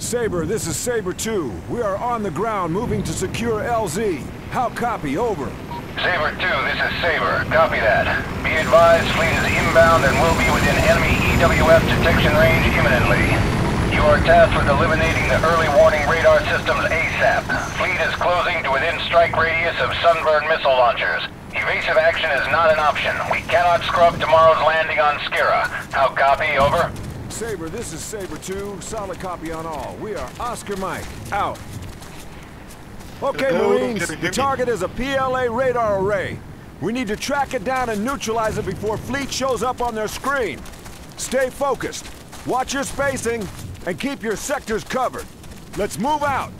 Saber, this is Saber 2. We are on the ground moving to secure LZ. How copy? Over. Saber 2, this is Saber. Copy that. Be advised, fleet is inbound and will be within enemy EWF detection range imminently. You are tasked with eliminating the early warning radar systems ASAP. Fleet is closing to within strike radius of Sunburn missile launchers. Evasive action is not an option. We cannot scrub tomorrow's landing on Skira. How copy? Over. Saber, this is Saber 2. Solid copy on all. We are Oscar Mike. Out. Okay, Marines. The target is a PLA radar array. We need to track it down and neutralize it before fleet shows up on their screen. Stay focused. Watch your spacing and keep your sectors covered. Let's move out.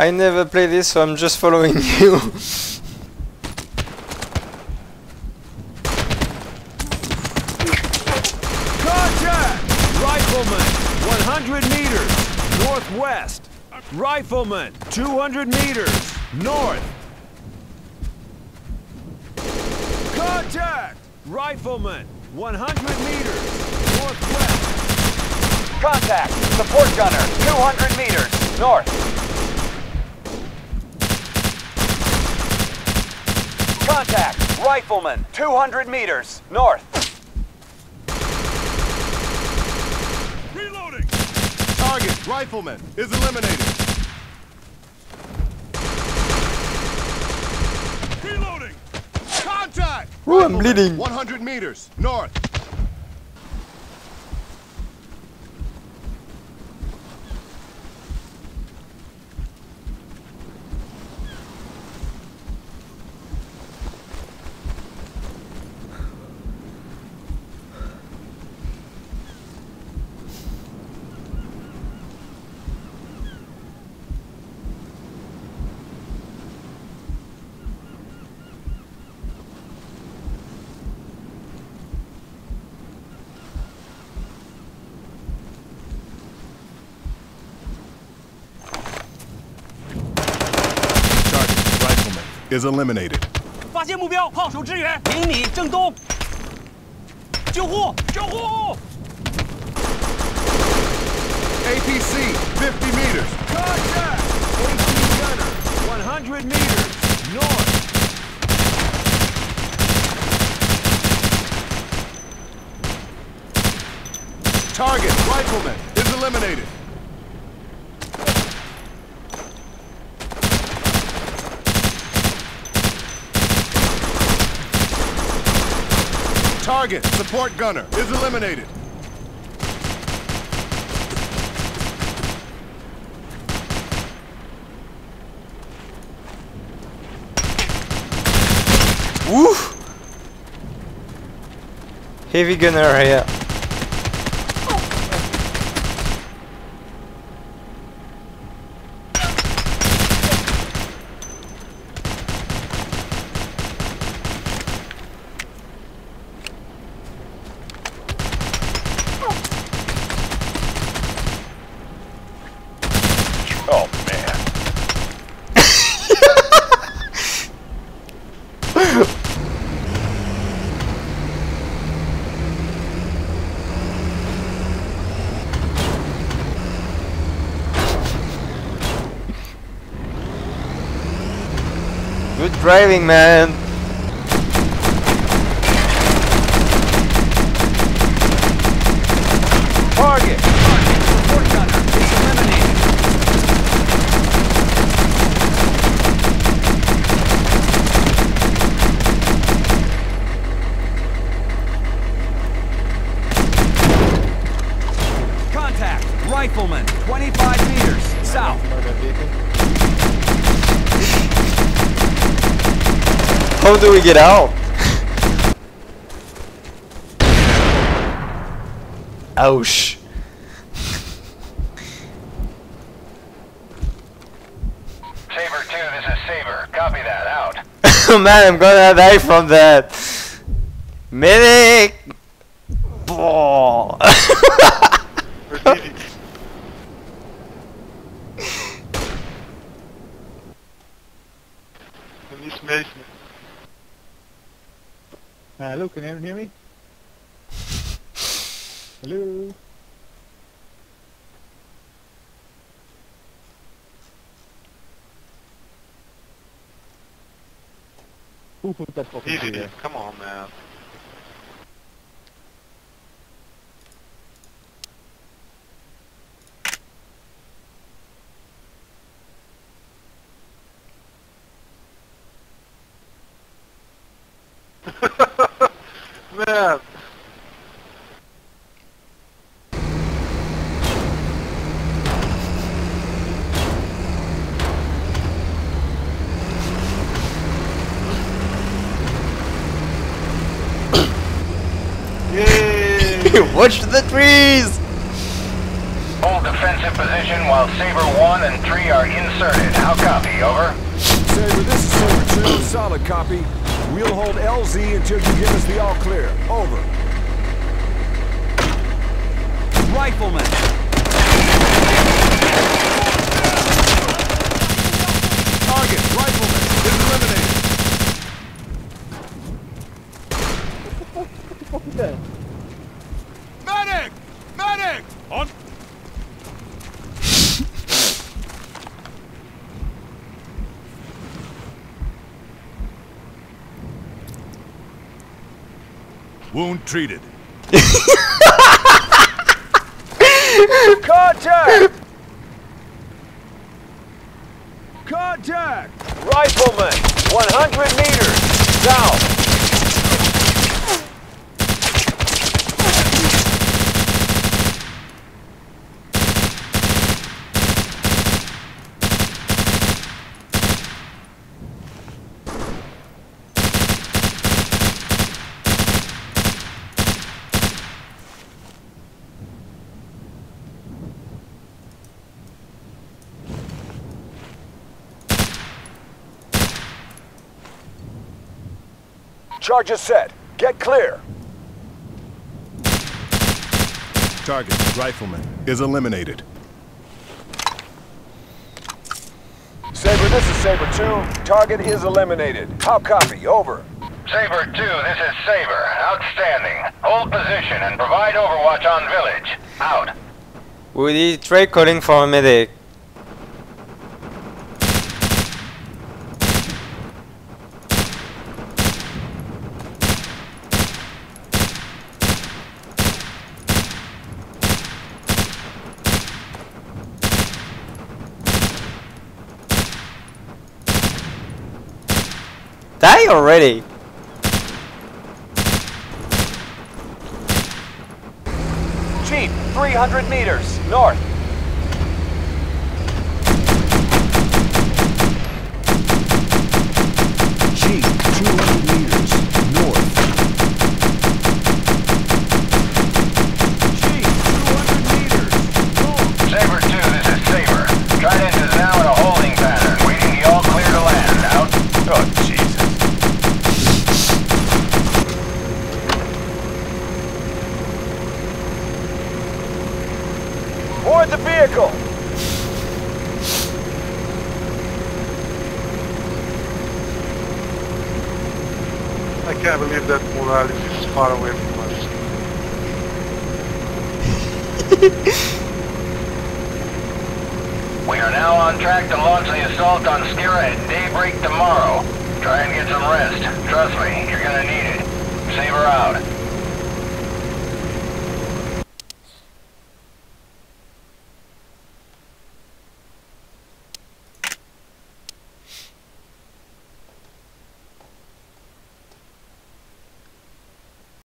I never play this, so I'm just following you. Contact! Rifleman, 100 meters, northwest. Rifleman, 200 meters, north. Contact! Rifleman, 100 meters, northwest. Contact! Support gunner, 200 meters, north. Contact! Rifleman, 200 meters, north. Reloading! Target, rifleman, is eliminated. Reloading! Contact! Ooh, I'm Rifleman, bleeding. 100 meters, north. Target, rifleman, is eliminated. 发现目标，炮手支援，零米正东。救护！救护！ APC, 50 meters. Contact! 18 gunner, 100 meters, north. Target, rifleman, is eliminated. Target, support gunner, is eliminated. Woo! Heavy gunner here. Driving, man. Target! Contact! Rifleman, 25 meters, south. How do we get out? Ouch. Saber 2, this is Saber. Copy that. Out. Man, I'm gonna die from that. Medic! Ball. Niet meestal. Hello, can anyone hear me? Hello? Who put that fucking Easy, come on, man, yay! Watch the trees! Hold defensive position while Saber 1 and 3 are inserted. How copy? Over. Saber, this is Saber 2. Solid copy. We'll hold LZ until you give us the all clear. Over. Rifleman. Target, rifleman, is eliminated. Fuck is that? Medic! Medic! On. Wound treated. Contact! Contact! Rifleman, 100 meters, south. Charges set. Get clear. Target, rifleman, is eliminated. Saber, this is Saber 2. Target is eliminated. How copy? Over. Saber 2, this is Saber. Outstanding. Hold position and provide overwatch on village. Out. We need try calling for a medic. Die already! Jeep, 300 meters, north. Jeep, 200 meters, north. Jeep, 200 meters, north. Saber 2, this is Saber. Trident is now in a holding pattern, waiting the all clear to land. Out. Oh, Jesus. Board the vehicle. I can't believe that Morales is far away from us. We are now on track to launch the assault on Skira at daybreak tomorrow. Try and get some rest. Trust me, you're gonna need it. Saber out.